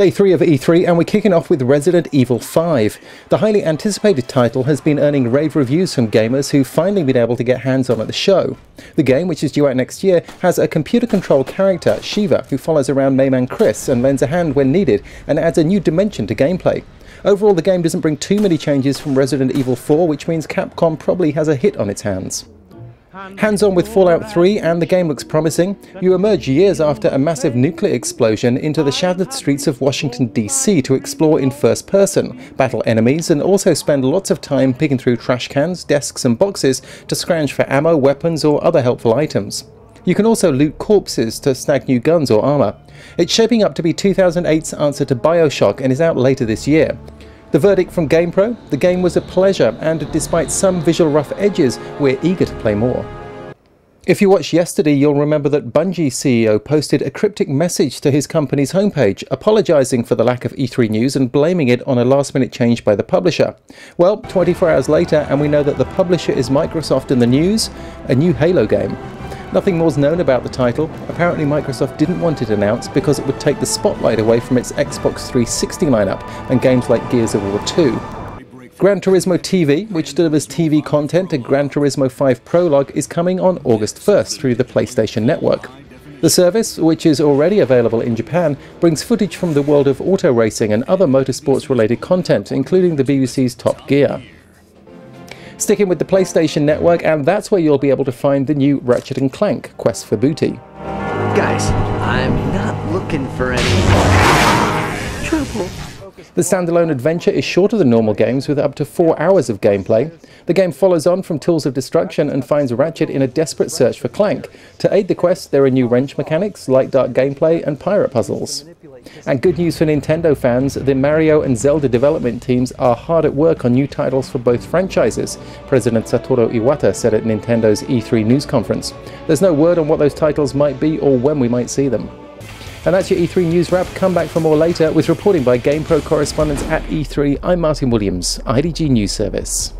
Day 3 of E3 and we're kicking off with Resident Evil 5. The highly anticipated title has been earning rave reviews from gamers who've finally been able to get hands on at the show. The game, which is due out next year, has a computer controlled character, Sheva, who follows around Mayman Chris and lends a hand when needed and adds a new dimension to gameplay. Overall, the game doesn't bring too many changes from Resident Evil 4, which means Capcom probably has a hit on its hands. Hands on with Fallout 3 and the game looks promising, you emerge years after a massive nuclear explosion into the shattered streets of Washington DC to explore in first person, battle enemies and also spend lots of time picking through trash cans, desks and boxes to scrounge for ammo, weapons or other helpful items. You can also loot corpses to snag new guns or armour. It's shaping up to be 2008's answer to Bioshock and is out later this year. The verdict from GamePro? The game was a pleasure, and despite some visual rough edges, we're eager to play more. If you watched yesterday, you'll remember that Bungie CEO posted a cryptic message to his company's homepage, apologising for the lack of E3 news and blaming it on a last minute change by the publisher. Well, 24 hours later, and we know that the publisher is Microsoft in the news, a new Halo game. Nothing more is known about the title. Apparently Microsoft didn't want it announced because it would take the spotlight away from its Xbox 360 lineup and games like Gears of War 2. Gran Turismo TV, which delivers TV content to Gran Turismo 5 Prologue, is coming on August 1st through the PlayStation Network. The service, which is already available in Japan, brings footage from the world of auto racing and other motorsports related content, including the BBC's Top Gear sticking with the PlayStation Network, and that's where you'll be able to find the new Ratchet & Clank Quest for Booty. Guys, I'm not looking for any trouble. The standalone adventure is shorter than normal games with up to four hours of gameplay. The game follows on from Tools of Destruction and finds Ratchet in a desperate search for Clank. To aid the quest, there are new wrench mechanics, light dark gameplay, and pirate puzzles. And good news for Nintendo fans, the Mario and Zelda development teams are hard at work on new titles for both franchises, President Satoru Iwata said at Nintendo's E3 news conference. There's no word on what those titles might be or when we might see them. And that's your E3 News Wrap. Come back for more later with reporting by GamePro correspondents at E3. I'm Martin Williams, IDG News Service.